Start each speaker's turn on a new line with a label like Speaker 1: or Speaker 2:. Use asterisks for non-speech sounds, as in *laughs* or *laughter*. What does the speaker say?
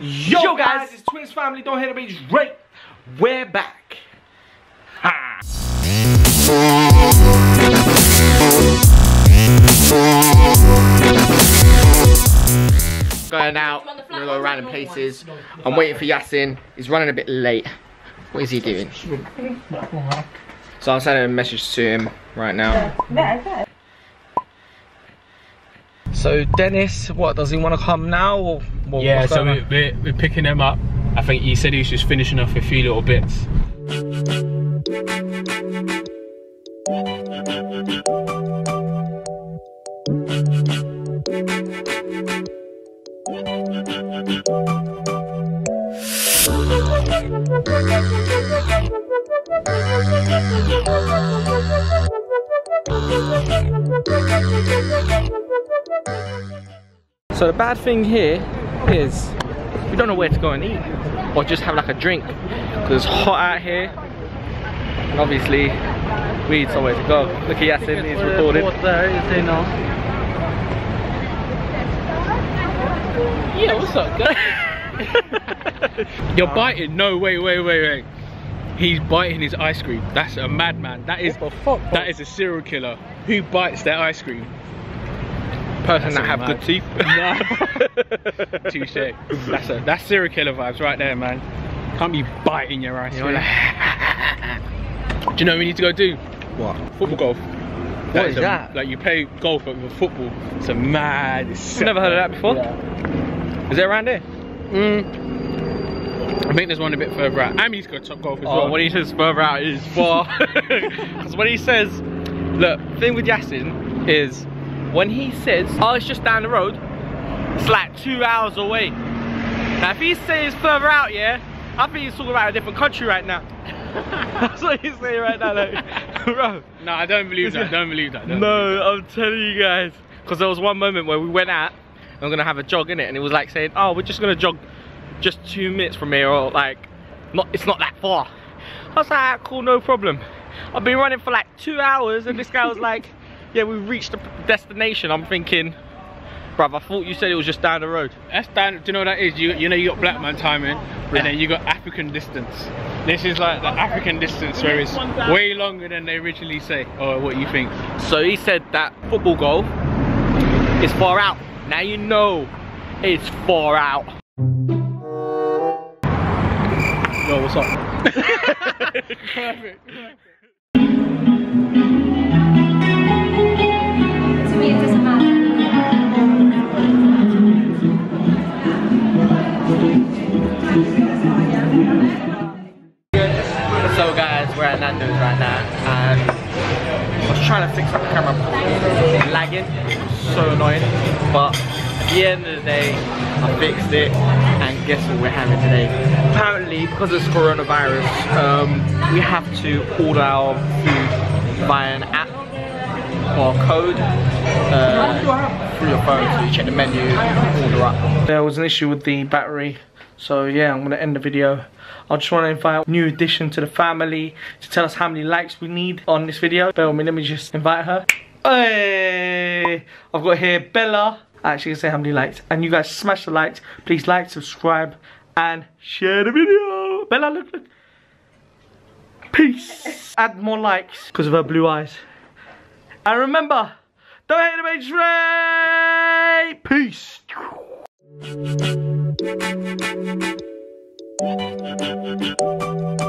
Speaker 1: Yo, Yo guys, it's Twins Family, don't hit the beach, right? We're back. Ha. Going out, we're gonna go random places. I'm waiting for Yasin. He's running a bit late. What is he doing? So I'm sending a message to him right now. So Dennis, what does he want to come now? Or what,
Speaker 2: yeah, so we, we're, we're picking him up. I think he said he was just finishing off a few little bits. *laughs*
Speaker 1: So the bad thing here is we don't know where to go and eat or just have like a drink because it's hot out here and obviously we need somewhere to go. Look at Yasin, he's recording.
Speaker 2: Yeah, what's up guys? *laughs* You're biting? No, wait, wait, wait, wait. He's biting his ice cream. That's a madman. That is the
Speaker 1: fuck,
Speaker 2: that is a serial killer. Who bites their ice cream?
Speaker 1: Person that have good teeth. *laughs* *laughs*
Speaker 2: Touche. That's a that's serial killer vibes right there, man. Can't be biting your ice cream. *laughs* do you know what we need to go do?
Speaker 1: What?
Speaker 2: Football golf.
Speaker 1: What is, is
Speaker 2: a,
Speaker 1: that?
Speaker 2: Like you play golf but with football. It's a mad.
Speaker 1: I've never heard of that before.
Speaker 2: Yeah.
Speaker 1: Is it around here?
Speaker 2: Mm. I think there's one a bit further out. And he's got top golf as
Speaker 1: oh,
Speaker 2: well.
Speaker 1: when he says further out is far. Because when he says, look, thing with Yasin is when he says, oh, it's just down the road, it's like two hours away. Now, if he says further out, yeah, I think he's talking about a different country right now. *laughs* That's what he's saying right now, like, *laughs* bro.
Speaker 2: No, I don't believe that. Don't believe that. Don't
Speaker 1: no,
Speaker 2: believe
Speaker 1: I'm telling you guys. Because there was one moment where we went out, and we're gonna have a jog in it, and it was like saying, oh, we're just gonna jog just two minutes from here, or like, not, it's not that far. I was like, ah, cool, no problem. I've been running for like two hours, and this guy was like, *laughs* yeah, we reached the destination. I'm thinking, bruv, I thought you said it was just down the road.
Speaker 2: That's down, do you know what that is? You, you know you got black man timing, yeah. and then you got African distance. This is like the African distance where it's way longer than they originally say, or what do you think.
Speaker 1: So he said that football goal is far out. Now you know it's far out.
Speaker 2: Yo, what's up? *laughs* Perfect.
Speaker 1: So right now and I was trying to fix up the camera lagging, so annoying, but at the end of the day, I fixed it and guess what we're having today? Apparently, because it's coronavirus, um, we have to order our food via an app or code uh, through your phone so you check the menu, order up. There was an issue with the battery so yeah, I'm gonna end the video. I just want to invite new addition to the family to tell us how many likes we need on this video. Me, let me just invite her. Hey, I've got here Bella. Actually, say how many likes. And you guys smash the likes. Please like, subscribe, and share the video. Bella, look, look. Peace. Add more likes because of her blue eyes. And remember, don't hate the main Peace. Thank you.